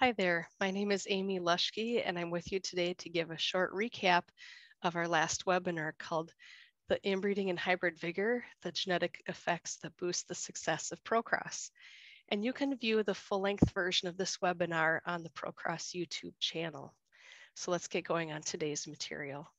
Hi there, my name is Amy Loeschke and I'm with you today to give a short recap of our last webinar called The Inbreeding and Hybrid Vigor, the Genetic Effects that Boost the Success of Procross. And you can view the full-length version of this webinar on the Procross YouTube channel. So let's get going on today's material.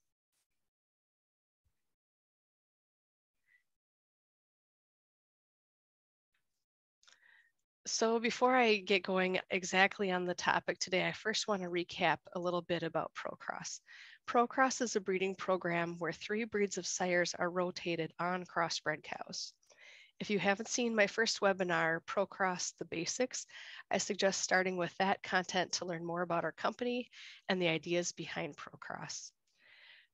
So before I get going exactly on the topic today, I first want to recap a little bit about Procross. Procross is a breeding program where three breeds of sires are rotated on crossbred cows. If you haven't seen my first webinar, Procross the Basics, I suggest starting with that content to learn more about our company and the ideas behind Procross.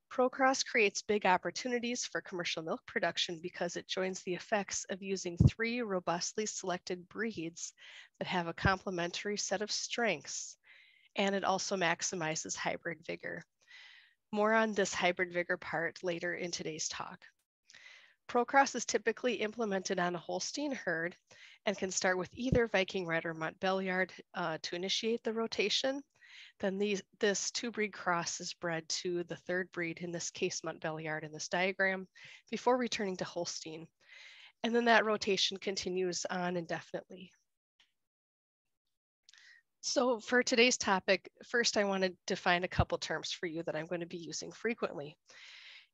Procross creates big opportunities for commercial milk production because it joins the effects of using three robustly selected breeds that have a complementary set of strengths, and it also maximizes hybrid vigor. More on this hybrid vigor part later in today's talk. Procross is typically implemented on a Holstein herd and can start with either Viking Red or Montbéliarde uh, to initiate the rotation, then these, this two breed cross is bred to the third breed, in this case, Montbéliarde in this diagram, before returning to Holstein. And then that rotation continues on indefinitely. So for today's topic, first I want to define a couple terms for you that I'm going to be using frequently.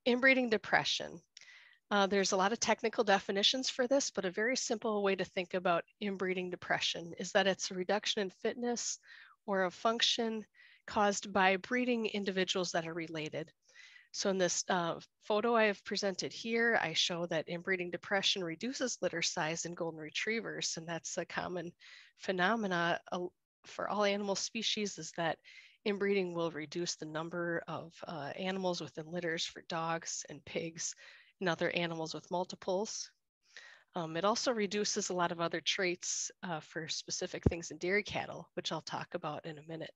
Inbreeding depression. Uh, there's a lot of technical definitions for this, but a very simple way to think about inbreeding depression is that it's a reduction in fitness or a function caused by breeding individuals that are related. So in this uh, photo I have presented here, I show that inbreeding depression reduces litter size in golden retrievers, and that's a common phenomena uh, for all animal species is that inbreeding will reduce the number of uh, animals within litters for dogs and pigs and other animals with multiples. Um, it also reduces a lot of other traits uh, for specific things in dairy cattle, which I'll talk about in a minute.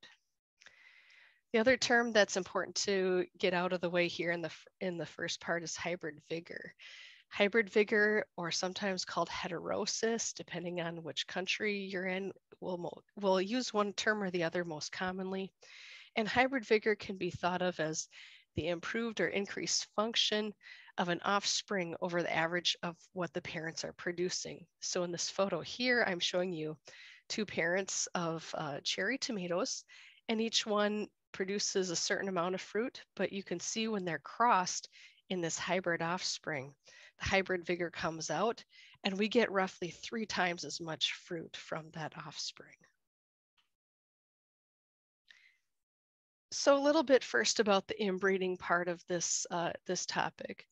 The other term that's important to get out of the way here in the, in the first part is hybrid vigor. Hybrid vigor, or sometimes called heterosis, depending on which country you're in, we'll, we'll use one term or the other most commonly. And hybrid vigor can be thought of as the improved or increased function of an offspring over the average of what the parents are producing. So in this photo here, I'm showing you two parents of uh, cherry tomatoes, and each one produces a certain amount of fruit, but you can see when they're crossed in this hybrid offspring, the hybrid vigor comes out, and we get roughly three times as much fruit from that offspring. So a little bit first about the inbreeding part of this, uh, this topic.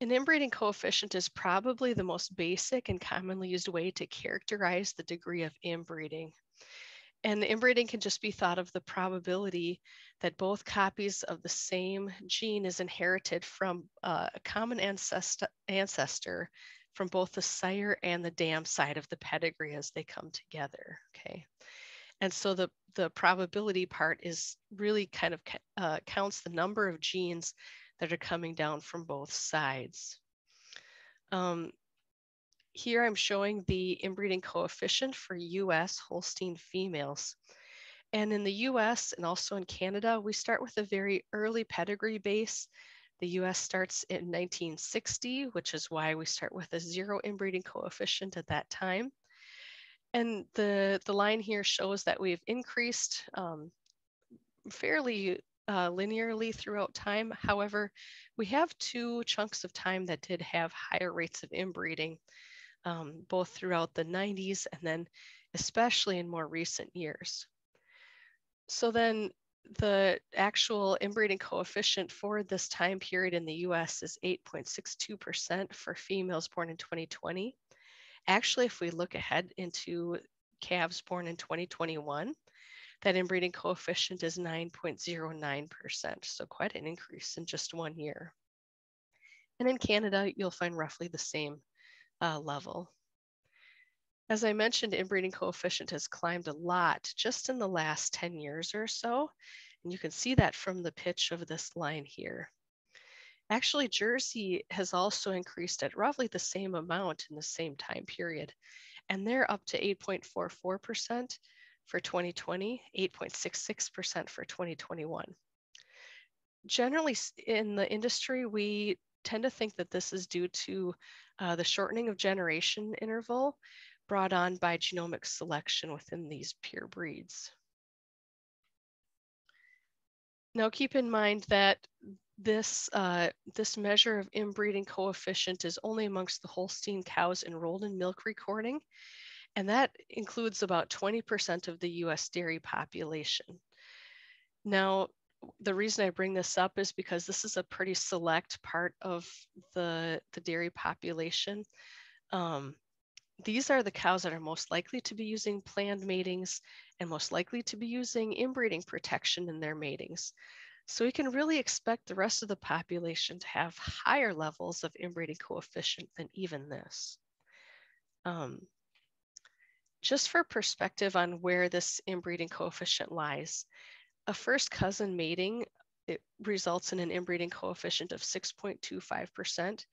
An inbreeding coefficient is probably the most basic and commonly used way to characterize the degree of inbreeding. And the inbreeding can just be thought of the probability that both copies of the same gene is inherited from uh, a common ancestor, ancestor from both the sire and the dam side of the pedigree as they come together, okay? And so the, the probability part is really kind of uh, counts the number of genes that are coming down from both sides. Um, here I'm showing the inbreeding coefficient for US Holstein females. And in the US and also in Canada, we start with a very early pedigree base. The US starts in 1960, which is why we start with a zero inbreeding coefficient at that time. And the, the line here shows that we've increased um, fairly uh, linearly throughout time. However, we have two chunks of time that did have higher rates of inbreeding, um, both throughout the 90s and then especially in more recent years. So then the actual inbreeding coefficient for this time period in the US is 8.62% for females born in 2020. Actually, if we look ahead into calves born in 2021, that inbreeding coefficient is 9.09%, so quite an increase in just one year. And in Canada, you'll find roughly the same uh, level. As I mentioned, inbreeding coefficient has climbed a lot just in the last 10 years or so. And you can see that from the pitch of this line here. Actually, Jersey has also increased at roughly the same amount in the same time period. And they're up to 8.44%, for 2020, 8.66% for 2021. Generally in the industry, we tend to think that this is due to uh, the shortening of generation interval brought on by genomic selection within these pure breeds. Now keep in mind that this, uh, this measure of inbreeding coefficient is only amongst the Holstein cows enrolled in milk recording, and that includes about 20% of the US dairy population. Now, the reason I bring this up is because this is a pretty select part of the, the dairy population. Um, these are the cows that are most likely to be using planned matings and most likely to be using inbreeding protection in their matings. So we can really expect the rest of the population to have higher levels of inbreeding coefficient than even this. Um, just for perspective on where this inbreeding coefficient lies, a first cousin mating it results in an inbreeding coefficient of 6.25%.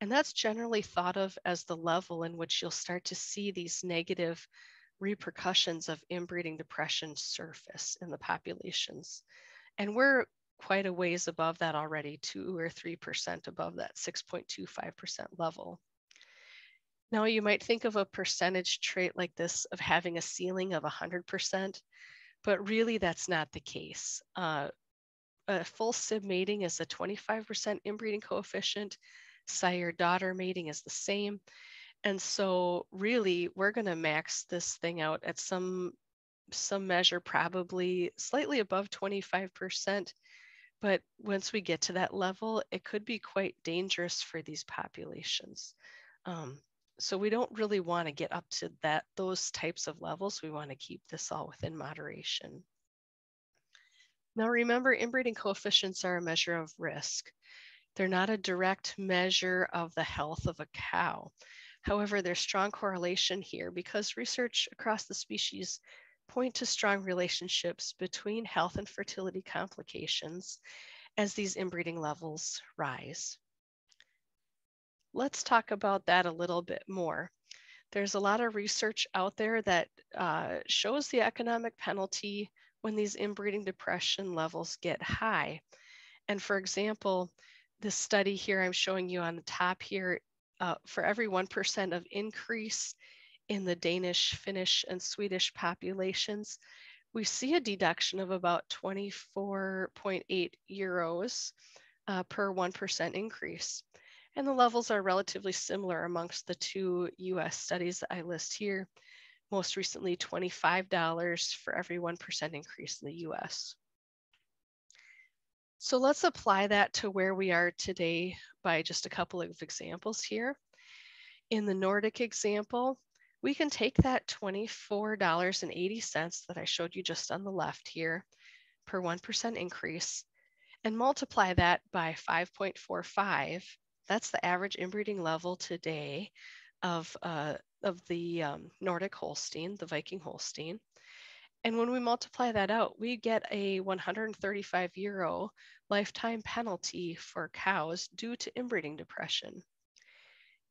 And that's generally thought of as the level in which you'll start to see these negative repercussions of inbreeding depression surface in the populations. And we're quite a ways above that already, two or 3% above that 6.25% level. Now you might think of a percentage trait like this of having a ceiling of 100%, but really that's not the case. Uh, a full SIB mating is a 25% inbreeding coefficient. Sire-daughter mating is the same. And so really we're gonna max this thing out at some, some measure, probably slightly above 25%. But once we get to that level, it could be quite dangerous for these populations. Um, so we don't really want to get up to that those types of levels. We want to keep this all within moderation. Now remember, inbreeding coefficients are a measure of risk. They're not a direct measure of the health of a cow. However, there's strong correlation here because research across the species point to strong relationships between health and fertility complications as these inbreeding levels rise. Let's talk about that a little bit more. There's a lot of research out there that uh, shows the economic penalty when these inbreeding depression levels get high. And for example, this study here I'm showing you on the top here, uh, for every 1% of increase in the Danish, Finnish, and Swedish populations, we see a deduction of about 24.8 euros uh, per 1% increase. And the levels are relatively similar amongst the two US studies that I list here. Most recently, $25 for every 1% increase in the US. So let's apply that to where we are today by just a couple of examples here. In the Nordic example, we can take that $24.80 that I showed you just on the left here per 1% increase and multiply that by 5.45. That's the average inbreeding level today of, uh, of the um, Nordic Holstein, the Viking Holstein. And when we multiply that out, we get a 135 euro lifetime penalty for cows due to inbreeding depression.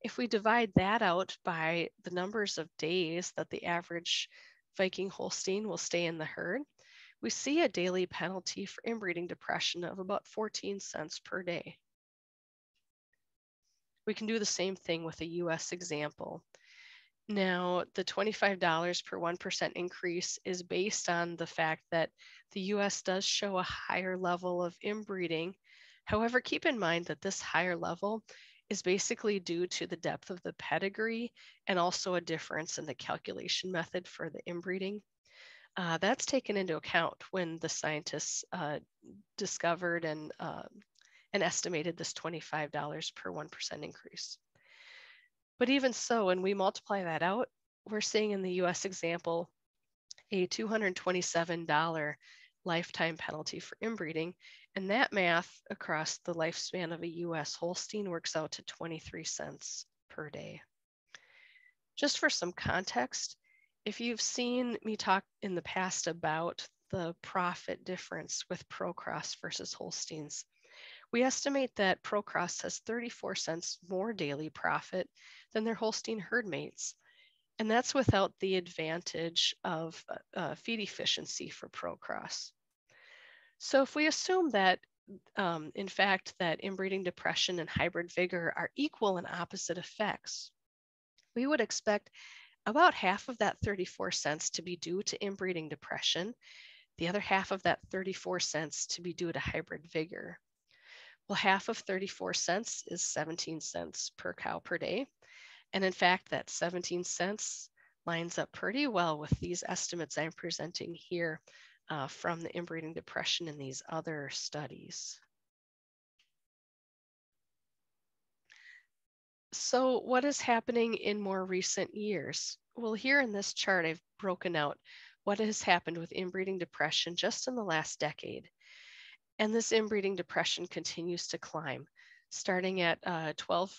If we divide that out by the numbers of days that the average Viking Holstein will stay in the herd, we see a daily penalty for inbreeding depression of about 14 cents per day. We can do the same thing with a US example. Now, the $25 per 1% increase is based on the fact that the US does show a higher level of inbreeding. However, keep in mind that this higher level is basically due to the depth of the pedigree and also a difference in the calculation method for the inbreeding. Uh, that's taken into account when the scientists uh, discovered and, uh, and estimated this $25 per 1% increase. But even so, when we multiply that out, we're seeing in the US example a $227 lifetime penalty for inbreeding. And that math across the lifespan of a US Holstein works out to 23 cents per day. Just for some context, if you've seen me talk in the past about the profit difference with Procross versus Holsteins, we estimate that Procross has 34 cents more daily profit than their Holstein herd mates. And that's without the advantage of uh, feed efficiency for Procross. So if we assume that, um, in fact, that inbreeding depression and hybrid vigor are equal and opposite effects, we would expect about half of that 34 cents to be due to inbreeding depression, the other half of that 34 cents to be due to hybrid vigor. Well, half of 34 cents is 17 cents per cow per day. And in fact, that 17 cents lines up pretty well with these estimates I'm presenting here uh, from the inbreeding depression in these other studies. So what is happening in more recent years? Well, here in this chart, I've broken out what has happened with inbreeding depression just in the last decade. And this inbreeding depression continues to climb, starting at 12%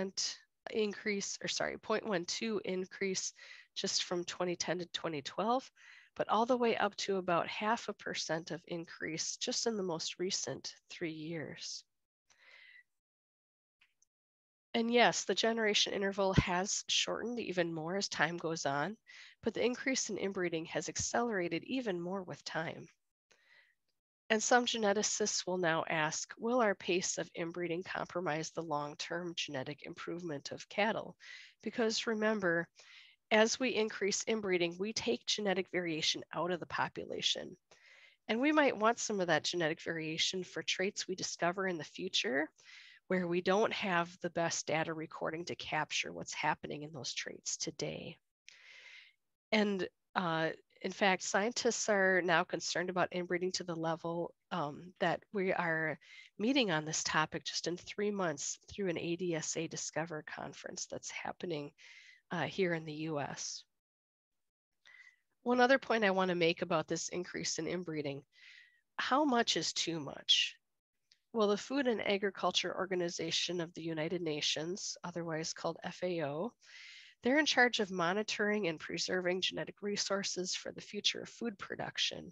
uh, increase, or sorry, 0.12 increase just from 2010 to 2012, but all the way up to about half a percent of increase just in the most recent three years. And yes, the generation interval has shortened even more as time goes on, but the increase in inbreeding has accelerated even more with time. And some geneticists will now ask, will our pace of inbreeding compromise the long-term genetic improvement of cattle? Because remember, as we increase inbreeding, we take genetic variation out of the population. And we might want some of that genetic variation for traits we discover in the future where we don't have the best data recording to capture what's happening in those traits today. And uh, in fact, scientists are now concerned about inbreeding to the level um, that we are meeting on this topic just in three months through an ADSA Discover conference that's happening uh, here in the US. One other point I want to make about this increase in inbreeding, how much is too much? Well, the Food and Agriculture Organization of the United Nations, otherwise called FAO, they're in charge of monitoring and preserving genetic resources for the future of food production.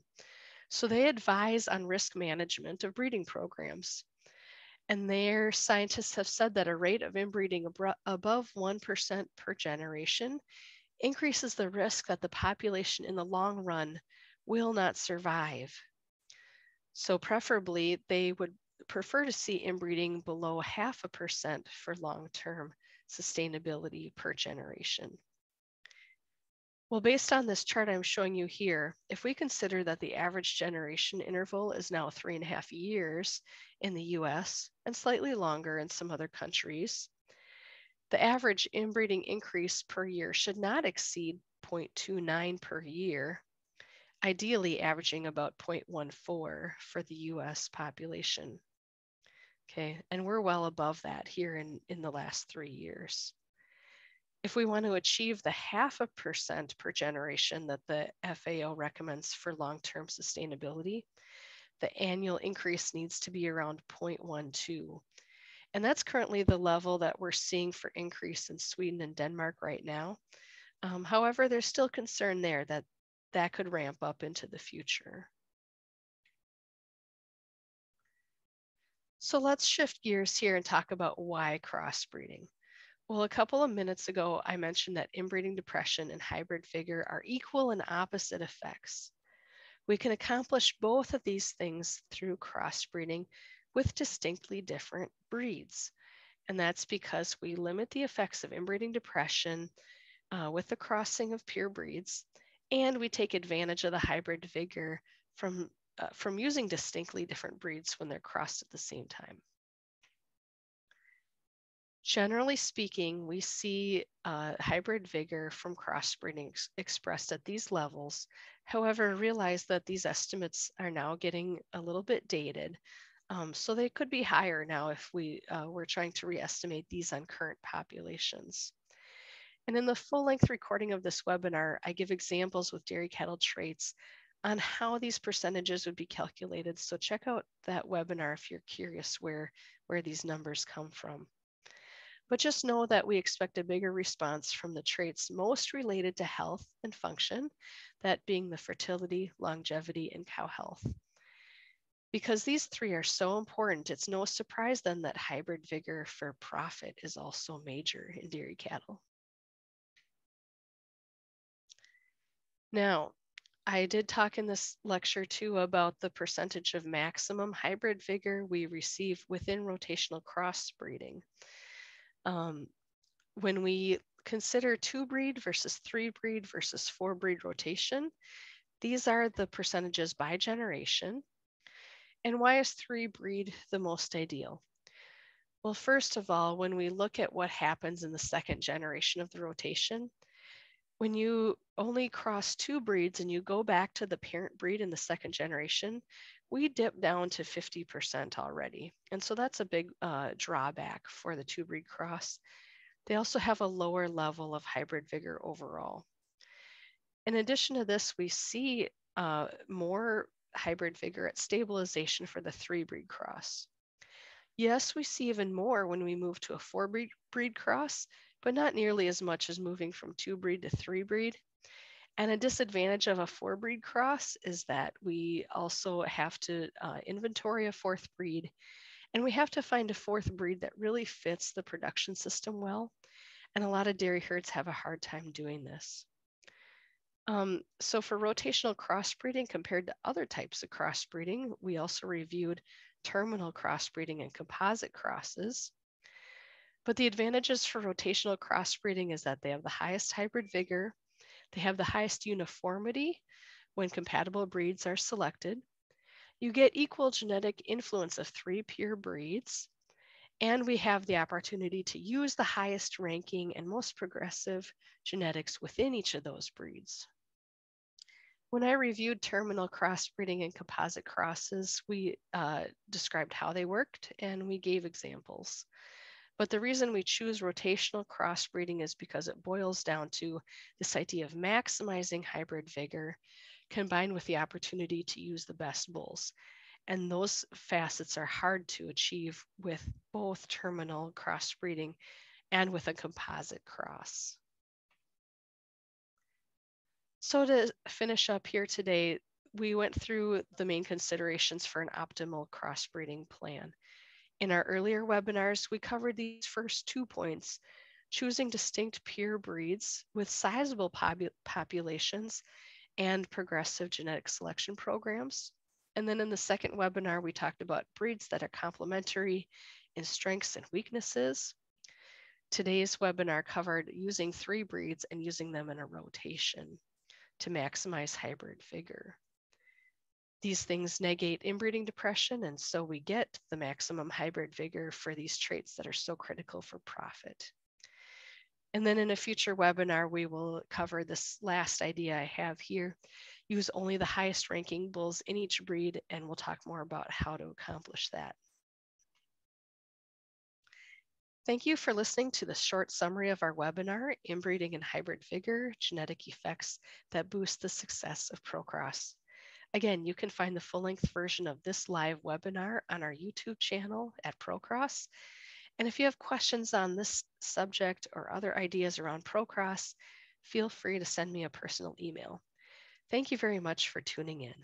So they advise on risk management of breeding programs. And their scientists have said that a rate of inbreeding above 1% per generation increases the risk that the population in the long run will not survive. So preferably they would prefer to see inbreeding below half a percent for long-term sustainability per generation. Well, based on this chart I'm showing you here, if we consider that the average generation interval is now three and a half years in the US and slightly longer in some other countries, the average inbreeding increase per year should not exceed 0.29 per year, ideally averaging about 0.14 for the US population. Okay, and we're well above that here in, in the last three years. If we want to achieve the half a percent per generation that the FAO recommends for long-term sustainability, the annual increase needs to be around 0.12. And that's currently the level that we're seeing for increase in Sweden and Denmark right now. Um, however, there's still concern there that that could ramp up into the future. So let's shift gears here and talk about why crossbreeding. Well, a couple of minutes ago, I mentioned that inbreeding depression and hybrid vigor are equal and opposite effects. We can accomplish both of these things through crossbreeding with distinctly different breeds. And that's because we limit the effects of inbreeding depression uh, with the crossing of pure breeds, and we take advantage of the hybrid vigor from uh, from using distinctly different breeds when they're crossed at the same time. Generally speaking, we see uh, hybrid vigor from crossbreeding ex expressed at these levels. However, realize that these estimates are now getting a little bit dated. Um, so they could be higher now if we uh, were trying to re-estimate these on current populations. And in the full length recording of this webinar, I give examples with dairy cattle traits on how these percentages would be calculated. So check out that webinar if you're curious where, where these numbers come from. But just know that we expect a bigger response from the traits most related to health and function, that being the fertility, longevity, and cow health. Because these three are so important, it's no surprise then that hybrid vigor for profit is also major in dairy cattle. Now, I did talk in this lecture too about the percentage of maximum hybrid vigor we receive within rotational crossbreeding. Um, when we consider two breed versus three breed versus four breed rotation, these are the percentages by generation. And why is three breed the most ideal? Well, first of all, when we look at what happens in the second generation of the rotation, when you only cross two breeds and you go back to the parent breed in the second generation, we dip down to 50% already. And so that's a big uh, drawback for the two breed cross. They also have a lower level of hybrid vigor overall. In addition to this, we see uh, more hybrid vigor at stabilization for the three breed cross. Yes, we see even more when we move to a four breed, breed cross, but not nearly as much as moving from two breed to three breed. And a disadvantage of a four breed cross is that we also have to uh, inventory a fourth breed and we have to find a fourth breed that really fits the production system well. And a lot of dairy herds have a hard time doing this. Um, so for rotational crossbreeding compared to other types of crossbreeding, we also reviewed terminal crossbreeding and composite crosses. But the advantages for rotational crossbreeding is that they have the highest hybrid vigor, they have the highest uniformity when compatible breeds are selected. You get equal genetic influence of three pure breeds, and we have the opportunity to use the highest ranking and most progressive genetics within each of those breeds. When I reviewed terminal crossbreeding and composite crosses, we uh, described how they worked and we gave examples. But the reason we choose rotational crossbreeding is because it boils down to this idea of maximizing hybrid vigor combined with the opportunity to use the best bulls. And those facets are hard to achieve with both terminal crossbreeding and with a composite cross. So to finish up here today, we went through the main considerations for an optimal crossbreeding plan. In our earlier webinars, we covered these first two points, choosing distinct pure breeds with sizable populations and progressive genetic selection programs. And then in the second webinar, we talked about breeds that are complementary in strengths and weaknesses. Today's webinar covered using three breeds and using them in a rotation to maximize hybrid vigor. These things negate inbreeding depression, and so we get the maximum hybrid vigor for these traits that are so critical for profit. And then in a future webinar, we will cover this last idea I have here. Use only the highest ranking bulls in each breed, and we'll talk more about how to accomplish that. Thank you for listening to the short summary of our webinar, Inbreeding and Hybrid Vigor, Genetic Effects that Boost the Success of Procross. Again, you can find the full length version of this live webinar on our YouTube channel at Procross. And if you have questions on this subject or other ideas around Procross, feel free to send me a personal email. Thank you very much for tuning in.